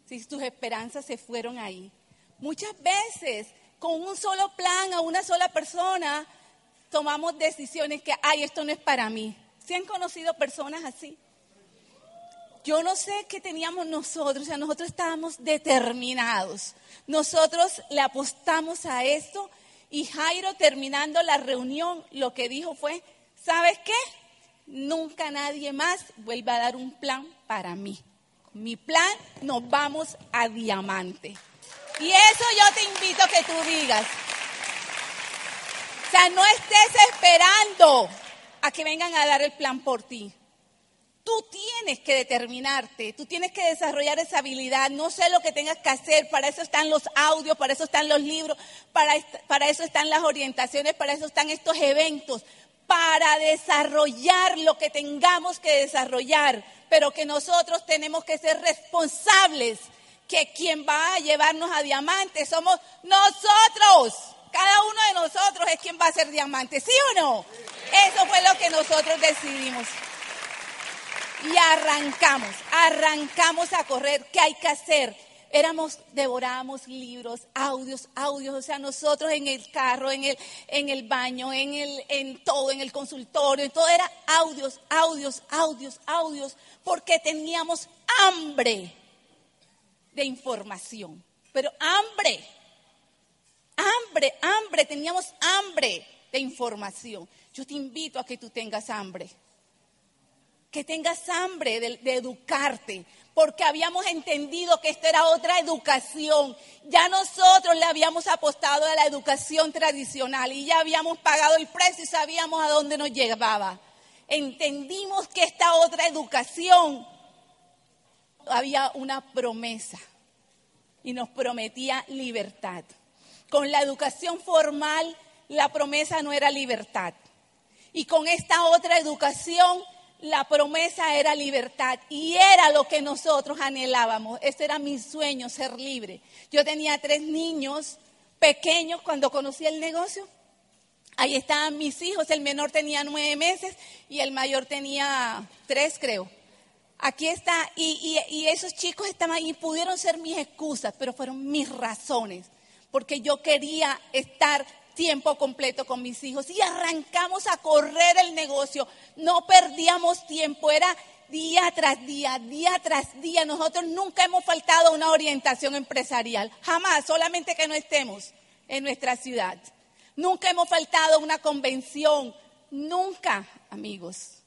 Si tus esperanzas se fueron ahí. Muchas veces con un solo plan a una sola persona, tomamos decisiones que, ay, esto no es para mí. ¿Se han conocido personas así? Yo no sé qué teníamos nosotros, o sea, nosotros estábamos determinados. Nosotros le apostamos a esto y Jairo terminando la reunión lo que dijo fue, ¿sabes qué? Nunca nadie más vuelva a dar un plan para mí. Mi plan, nos vamos a diamante. Y eso yo te invito a que tú digas. O sea, no estés esperando a que vengan a dar el plan por ti. Tú tienes que determinarte, tú tienes que desarrollar esa habilidad. No sé lo que tengas que hacer, para eso están los audios, para eso están los libros, para, para eso están las orientaciones, para eso están estos eventos, para desarrollar lo que tengamos que desarrollar, pero que nosotros tenemos que ser responsables, que quien va a llevarnos a diamantes somos nosotros. Cada uno de nosotros es quien va a ser diamante, ¿sí o no? Eso fue lo que nosotros decidimos y arrancamos, arrancamos a correr. ¿Qué hay que hacer? Éramos, devorábamos libros, audios, audios, o sea, nosotros en el carro, en el, en el baño, en, el, en todo, en el consultorio, en todo era audios, audios, audios, audios, porque teníamos hambre de información, pero hambre, hambre, hambre, teníamos hambre de información. Yo te invito a que tú tengas hambre que tengas hambre de, educarte, porque habíamos entendido que esta era otra educación. Ya nosotros le habíamos apostado a la educación tradicional y ya habíamos pagado el precio y sabíamos a dónde nos llevaba. Entendimos que esta otra educación había una promesa y nos prometía libertad. Con la educación formal la promesa no era libertad. Y con esta otra educación la promesa era libertad y era lo que nosotros anhelábamos. Ese era mi sueño, ser libre. Yo tenía tres niños pequeños cuando conocí el negocio. Ahí estaban mis hijos, el menor tenía nueve meses y el mayor tenía tres, creo. Aquí está, y, esos chicos estaban ahí, pudieron ser mis excusas, pero fueron mis razones, porque yo quería estar tiempo completo con mis hijos y arrancamos a correr el negocio. No perdíamos tiempo, era día tras día, día tras día. Nosotros nunca hemos faltado una orientación empresarial, jamás, solamente que no estemos en nuestra ciudad. Nunca hemos faltado una convención, nunca, amigos.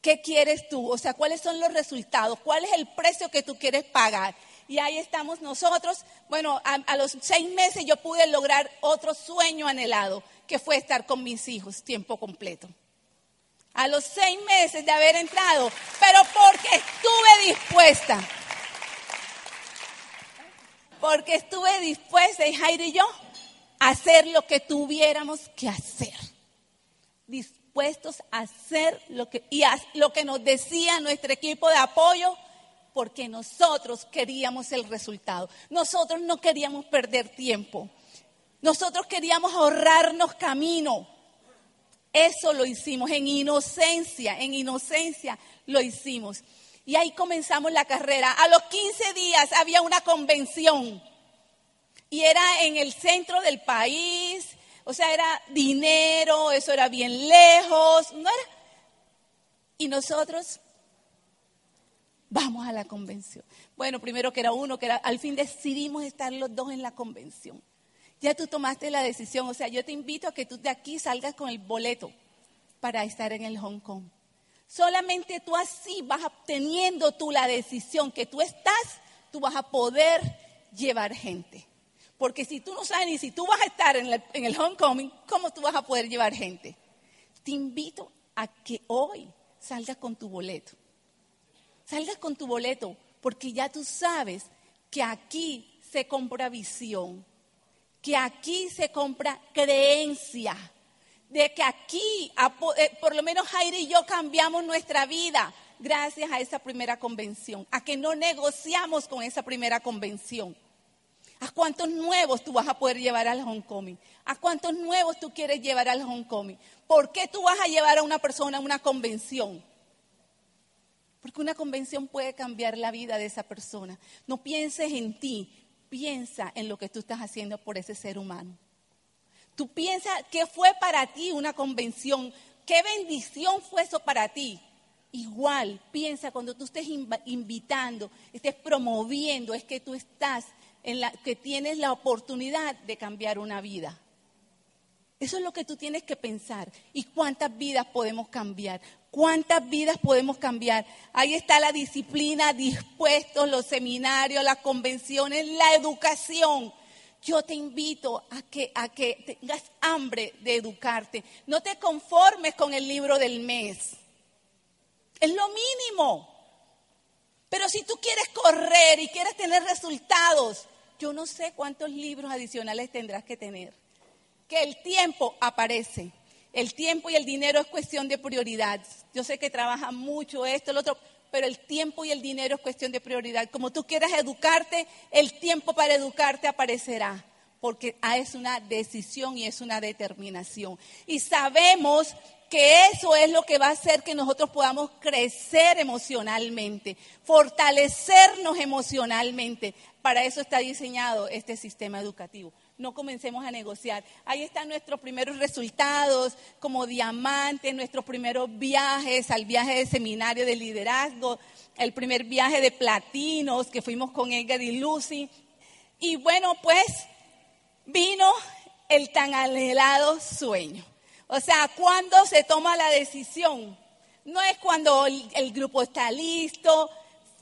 ¿Qué quieres tú? O sea, ¿cuáles son los resultados? ¿Cuál es el precio que tú quieres pagar? Y ahí estamos nosotros. Bueno, a, los seis meses yo pude lograr otro sueño anhelado, que fue estar con mis hijos tiempo completo. A los seis meses de haber entrado, pero porque estuve dispuesta. Porque estuve dispuesta, y Jairo y yo, a hacer lo que tuviéramos que hacer. Dispuestos a hacer lo que, y lo que nos decía nuestro equipo de apoyo porque nosotros queríamos el resultado. Nosotros no queríamos perder tiempo. Nosotros queríamos ahorrarnos camino. Eso lo hicimos en inocencia, en inocencia lo hicimos. Y ahí comenzamos la carrera. A los 15 días había una convención y era en el centro del país, o sea, era dinero, eso era bien lejos, no era. Y nosotros Vamos a la convención. Bueno, primero que era uno, que era, al fin decidimos estar los dos en la convención. Ya tú tomaste la decisión, o sea, yo te invito a que tú de aquí salgas con el boleto para estar en el Hong Kong. Solamente tú así vas obteniendo tú la decisión que tú estás, tú vas a poder llevar gente. Porque si tú no sabes ni si tú vas a estar en, en el Hong Kong, ¿cómo tú vas a poder llevar gente? Te invito a que hoy salgas con tu boleto salgas con tu boleto, porque ya tú sabes que aquí se compra visión, que aquí se compra creencia, de que aquí, eh, por lo menos Jair y yo cambiamos nuestra vida gracias a esa primera convención, a que no negociamos con esa primera convención. ¿A cuántos nuevos tú vas a poder llevar al homecoming? ¿A cuántos nuevos tú quieres llevar al homecoming? ¿Por qué tú vas a llevar a una persona a una convención? Porque una convención puede cambiar la vida de esa persona. No pienses en ti, piensa en lo que tú estás haciendo por ese ser humano. Tú piensa qué fue para ti una convención, qué bendición fue eso para ti. Igual, piensa cuando tú estés invitando, estés promoviendo, es que tú estás en la que tienes la oportunidad de cambiar una vida. Eso es lo que tú tienes que pensar. ¿Y cuántas vidas podemos cambiar? ¿Cuántas vidas podemos cambiar? Ahí está la disciplina, dispuestos, los seminarios, las convenciones, la educación. Yo te invito a que, a que tengas hambre de educarte. No te conformes con el libro del mes. Es lo mínimo. Pero si tú quieres correr y quieres tener resultados, yo no sé cuántos libros adicionales tendrás que tener. Que el tiempo aparece. El tiempo y el dinero es cuestión de prioridad. Yo sé que trabaja mucho esto, lo otro, pero el tiempo y el dinero es cuestión de prioridad. Como tú quieras educarte, el tiempo para educarte aparecerá, porque es una decisión y es una determinación. Y sabemos que eso es lo que va a hacer que nosotros podamos crecer emocionalmente, fortalecernos emocionalmente. Para eso está diseñado este sistema educativo no comencemos a negociar. Ahí están nuestros primeros resultados como diamantes, nuestros primeros viajes, al viaje de seminario de liderazgo, el primer viaje de platinos que fuimos con Edgar y Lucy. Y bueno, pues vino el tan anhelado sueño. O sea, cuando se toma la decisión, no es cuando el, grupo está listo.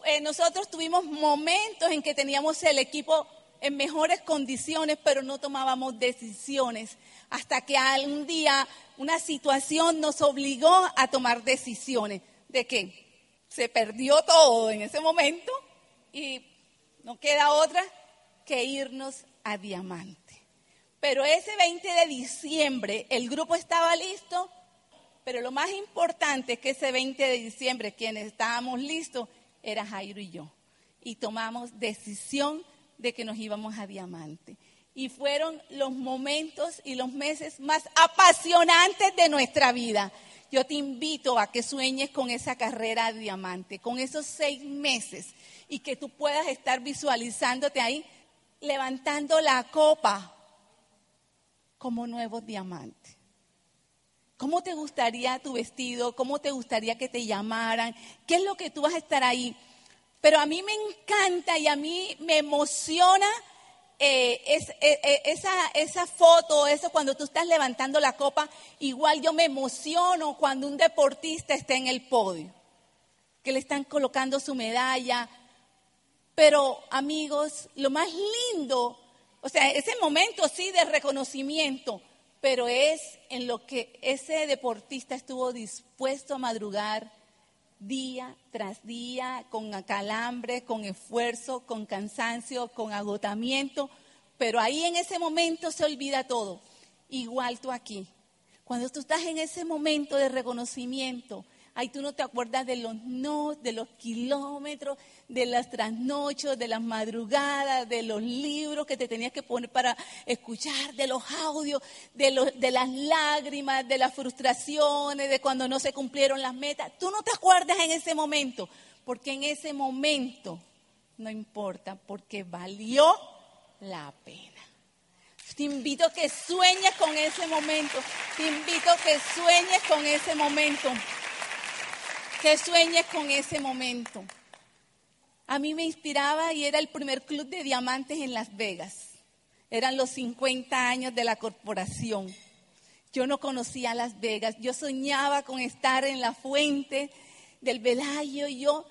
Eh, nosotros tuvimos momentos en que teníamos el equipo en mejores condiciones, pero no tomábamos decisiones. Hasta que algún día una situación nos obligó a tomar decisiones. ¿De qué? Se perdió todo en ese momento y no queda otra que irnos a Diamante. Pero ese 20 de diciembre el grupo estaba listo, pero lo más importante es que ese 20 de diciembre quienes estábamos listos era Jairo y yo. Y tomamos decisión de que nos íbamos a Diamante. Y fueron los momentos y los meses más apasionantes de nuestra vida. Yo te invito a que sueñes con esa carrera a Diamante, con esos seis meses y que tú puedas estar visualizándote ahí levantando la copa como nuevo diamante. ¿Cómo te gustaría tu vestido? ¿Cómo te gustaría que te llamaran? ¿Qué es lo que tú vas a estar ahí? Pero a mí me encanta y a mí me emociona eh, eh, eh, esa, esa foto, eso cuando tú estás levantando la copa, igual yo me emociono cuando un deportista está en el podio, que le están colocando su medalla. Pero amigos, lo más lindo, o sea, ese momento sí de reconocimiento, pero es en lo que ese deportista estuvo dispuesto a madrugar, día tras día, con calambre, con esfuerzo, con cansancio, con agotamiento, pero ahí en ese momento se olvida todo. Igual tú aquí. Cuando tú estás en ese momento de reconocimiento, Ahí tú no te acuerdas de los no, de los kilómetros, de las trasnochos, de las madrugadas, de los libros que te tenías que poner para escuchar, de los audios, de, los, de las lágrimas, de las frustraciones, de cuando no se cumplieron las metas. Tú no te acuerdas en ese momento, porque en ese momento no importa, porque valió la pena. Te invito a que sueñes con ese momento. Te invito a que sueñes con ese momento que sueñes con ese momento. A mí me inspiraba y era el primer club de diamantes en Las Vegas. Eran los 50 años de la corporación. Yo no conocía Las Vegas. Yo soñaba con estar en la fuente del Velayo. Y yo,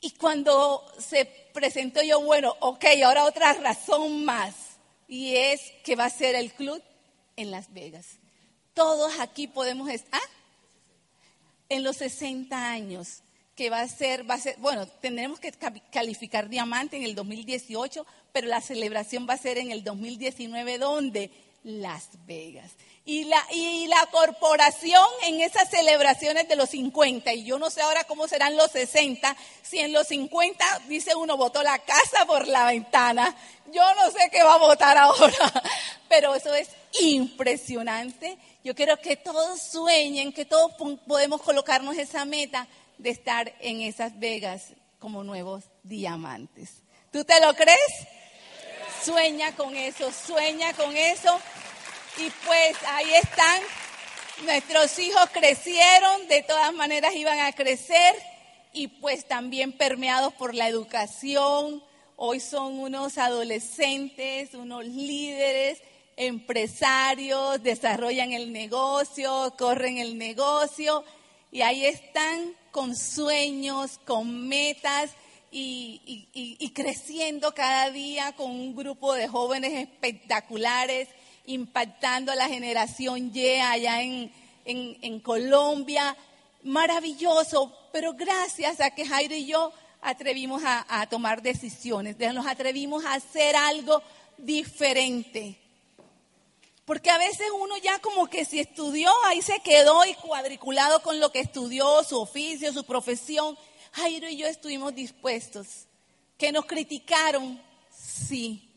y cuando se presentó yo, bueno, ok, ahora otra razón más. Y es que va a ser el club en Las Vegas. Todos aquí podemos estar. ¿ah? En los 60 años, que va a ser, va a ser, bueno, tendremos que calificar diamante en el 2018, pero la celebración va a ser en el 2019, ¿dónde? Las Vegas. Y la, y la corporación en esas celebraciones de los 50, y yo no sé ahora cómo serán los 60, si en los 50 dice uno votó la casa por la ventana, yo no sé qué va a votar ahora, pero eso es impresionante. Yo quiero que todos sueñen, que todos podemos colocarnos esa meta de estar en esas Vegas como nuevos diamantes. ¿Tú te lo crees? Sueña con eso, sueña con eso. Y pues ahí están. Nuestros hijos crecieron, de todas maneras iban a crecer y pues también permeados por la educación. Hoy son unos adolescentes, unos líderes, empresarios, desarrollan el negocio, corren el negocio y ahí están con sueños, con metas y, creciendo cada día con un grupo de jóvenes espectaculares, impactando a la generación Y allá en, Colombia. Maravilloso, pero gracias a que Jairo y yo atrevimos a, a tomar decisiones, nos atrevimos a hacer algo diferente. Porque a veces uno ya como que si estudió, ahí se quedó y cuadriculado con lo que estudió, su oficio, su profesión. Jairo y yo estuvimos dispuestos. Que nos criticaron, sí.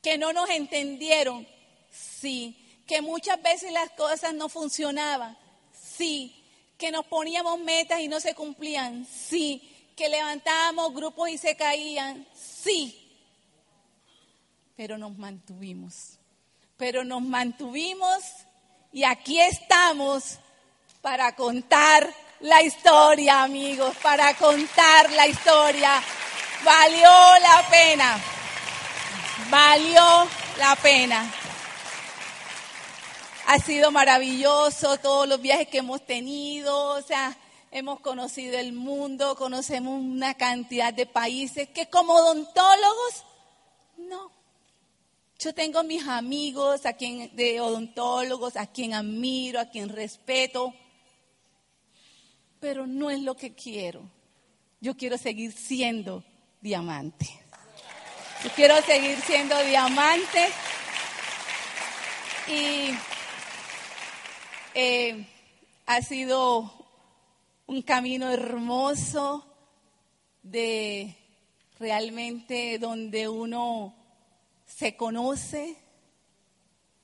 Que no nos entendieron, sí. Que muchas veces las cosas no funcionaban, sí. Que nos poníamos metas y no se cumplían, sí. Que levantábamos grupos y se caían, sí. Pero nos mantuvimos pero nos mantuvimos y aquí estamos para contar la historia, amigos, para contar la historia. Valió la pena, valió la pena. Ha sido maravilloso todos los viajes que hemos tenido, o sea, hemos conocido el mundo, conocemos una cantidad de países que como odontólogos, yo tengo mis amigos a quien, de odontólogos, a quien admiro, a quien respeto, pero no es lo que quiero. Yo quiero seguir siendo diamante. Yo quiero seguir siendo diamante. Y eh, ha sido un camino hermoso de realmente donde uno se conoce.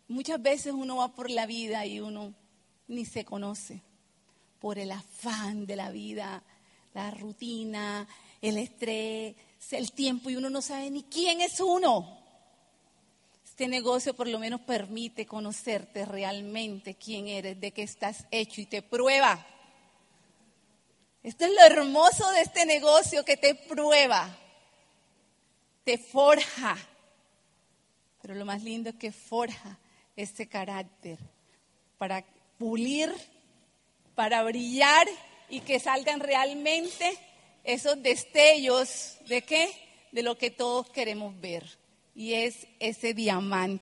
Muchas veces uno va por la vida y uno ni se conoce por el afán de la vida, la rutina, el estrés, el tiempo y uno no sabe ni quién es uno. Este negocio por lo menos permite conocerte realmente quién eres, de qué estás hecho y te prueba. Esto es lo hermoso de este negocio que te prueba, te forja pero lo más lindo es que forja este carácter para pulir, para brillar y que salgan realmente esos destellos de qué? De lo que todos queremos ver. Y es ese diamante.